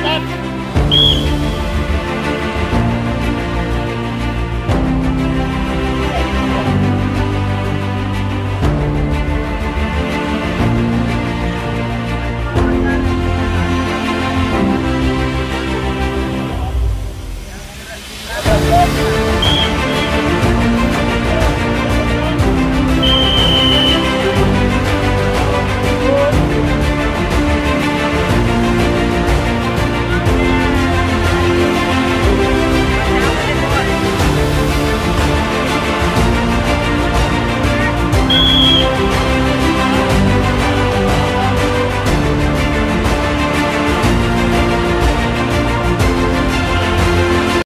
That's